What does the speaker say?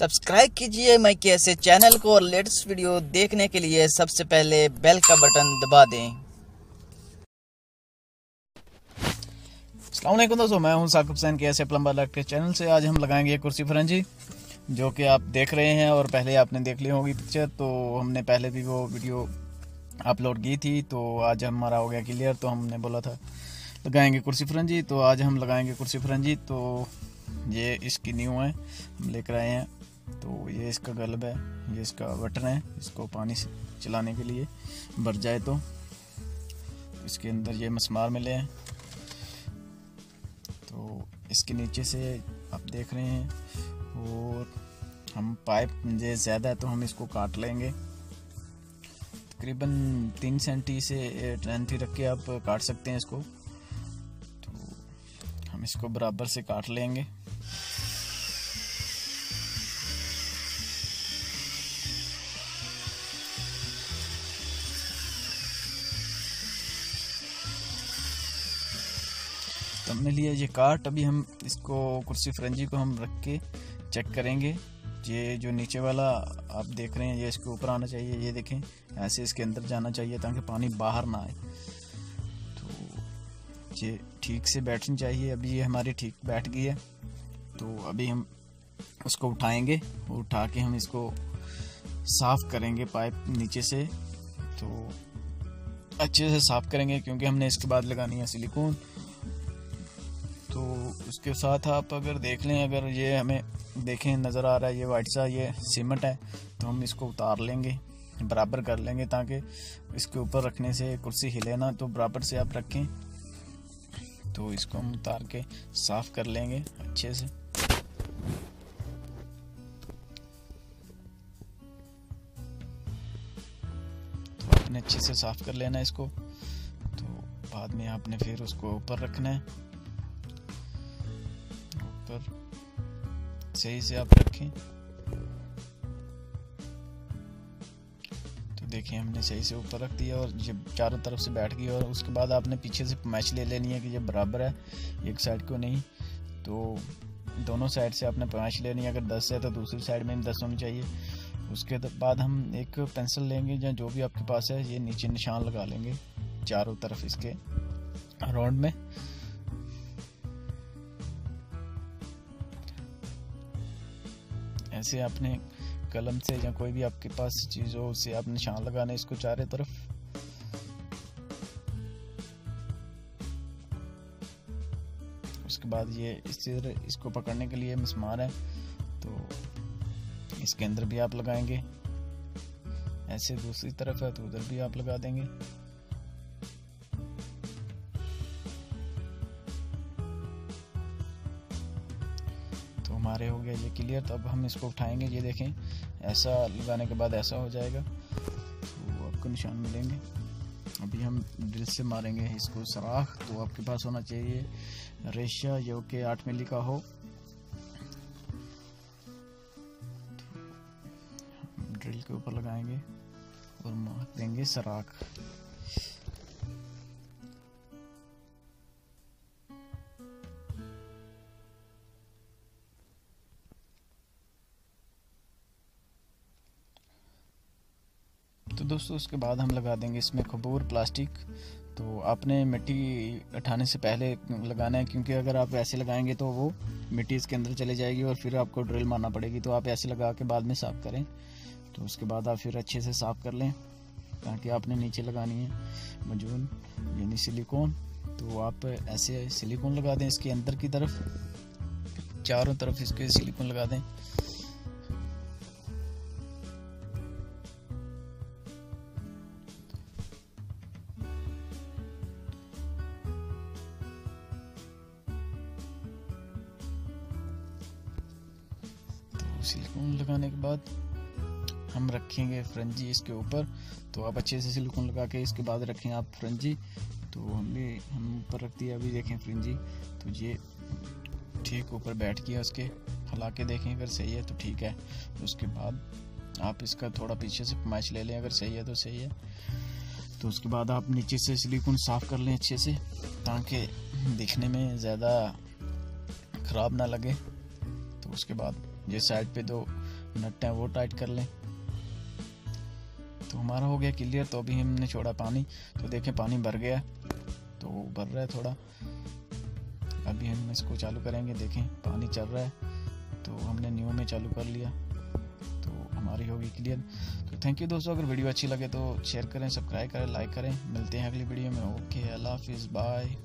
Subscribe कीजिए मैं कैसे चैनल को और लेटेस्ट वीडियो देखने के लिए सबसे पहले बेल का बटन दबा दें। अल्लाम दोस्तों, मैं हूँ साकिब हुसैन, के ऐसे प्लम्बर लग के चैनल से। आज हम लगाएँगे कुर्सी फरंजी जो कि आप देख रहे हैं और पहले आपने देख ली होगी पिक्चर तो हमने पहले भी वो वीडियो अपलोड की थी तो आज हमारा हो गया क्लियर तो हमने बोला था लगाएँगे कुर्सी फरंजी तो आज हम लगाएँगे कुर्सी फरंजी तो ये इसकी न्यू है, हम लेकर आए हैं। तो ये इसका गलब है, ये इसका बटन है, इसको पानी से चलाने के लिए भर जाए तो। इसके अंदर ये मसमार मिले हैं। तो इसके नीचे से आप देख रहे हैं, और हम पाइप जे ज़्यादा है तो हम इसको काट लेंगे। तकरीबन तीन सेंटी से ट्रेंटी रख के आप काट सकते हैं इसको। तो हम इसको बराबर से काट लेंगे। तो हमने लिया ये काट अभी हम इसको, कुर्सी फ्रंजी को हम रख के चेक करेंगे। ये जो नीचे वाला आप देख रहे हैं, ये इसके ऊपर आना चाहिए, ये देखें, ऐसे इसके अंदर जाना चाहिए ताकि पानी बाहर ना आए। तो ये ठीक से बैठनी चाहिए। अभी ये हमारी ठीक बैठ गई है। तो अभी हम उसको उठाएँगे। उठा के हम इसको साफ़ करेंगे पाइप नीचे से। तो अच्छे से साफ़ करेंगे क्योंकि हमने इसके बाद लगानी है सिलिकॉन। तो उसके साथ आप अगर देख लें, अगर ये हमें देखें, नज़र आ रहा है, ये वाइट सा, ये सीमेंट है तो हम इसको उतार लेंगे, बराबर कर लेंगे ताकि इसके ऊपर रखने से कुर्सी हिले ना तो बराबर से आप रखें तो इसको हम उतार के साफ़ कर लेंगे अच्छे से। तो आपने अच्छे से साफ़ कर लेना इसको तो बाद में आपने फिर उसको ऊपर रखना है। ऊपर सही से आप रखें। तो देखिए, हमने सही से ऊपर रख दिया और जब चारों तरफ़ से बैठ गई और उसके बाद आपने पीछे से मैच ले लेनी है कि ये बराबर है, एक साइड को नहीं। तो दोनों साइड से आपने पैच लेनी है अगर दस है तो दूसरी साइड में दस होनी चाहिए। उसके बाद हम एक पेंसिल लेंगे या जो भी आपके पास है, ये नीचे निशान लगा लेंगे, चारों तरफ़ इसके राउंड में। ऐसे आपने कलम से या कोई भी आपके पास चीज़ हो उससे आप निशान लगाने इसको चारों तरफ़? उसके बाद ये इस तरह इसको पकड़ने के लिए मिसमार है तो इसके अंदर भी आप लगाएँगे। ऐसे दूसरी तरफ़ है तो उधर भी आप लगा देंगे। हमारे हो गया ये क्लियर तो अब हम इसको उठाएँगे। ये देखें, ऐसा लगाने के बाद ऐसा हो जाएगा। तो आपको निशान मिलेंगे। अभी हम ड्रिल से मारेंगे इसको। सराख तो आपके पास होना चाहिए। रेशा, जो कि आठ मिली का हो। ड्रिल के ऊपर लगाएँगे और मार देंगे सराख। दोस्तों, उसके बाद हम लगा देंगे इसमें खबूर प्लास्टिक। तो आपने मिट्टी उठाने से पहले लगाना है, क्योंकि अगर आप ऐसे लगाएँगे तो वो मिट्टी इसके अंदर चले जाएगी और फिर आपको ड्रिल मारना पड़ेगी। तो आप ऐसे लगा के बाद में साफ़ करें। तो उसके बाद आप फिर अच्छे से साफ़ कर लें, ताकि आपने नीचे लगानी है मजून, यानी सिलिकॉन। तो आप ऐसे सिलिकॉन लगा दें इसके अंदर की तरफ़। चारों तरफ़ इसके सिलिकॉन लगा दें। सिलिकॉन लगाने के बाद हम रखेंगे फ्रंजी इसके ऊपर। तो आप अच्छे से सिलिकॉन लगा के इसके बाद रखें आप फ्रंजी। तो हम भी हम ऊपर रख दिया, अभी देखें फ्रंजी। तो ये ठीक ऊपर बैठ गया उसके। हला के देखें अगर सही है तो ठीक है। उसके बाद आप इसका थोड़ा पीछे से मैच ले लें अगर सही है तो सही है। तो उसके बाद आप नीचे से सिलिकॉन साफ़ कर लें अच्छे से, ताकि दिखने में ज़्यादा ख़राब ना लगे। तो उसके बाद ये साइड पे दो नट हैं वो टाइट कर लें। तो हमारा हो गया क्लियर तो अभी हमने छोड़ा पानी। तो देखें, पानी भर गया। तो भर रहा है थोड़ा। अभी हम इसको चालू करेंगे, देखें, पानी चल रहा है। तो हमने न्यू में चालू कर लिया। तो हमारी होगी क्लियर तो थैंक यू दोस्तों, अगर वीडियो अच्छी लगे तो शेयर करें सब्सक्राइब करें लाइक करें। मिलते हैं अगली वीडियो में। ओके अल्लाह हाफिज़ बाय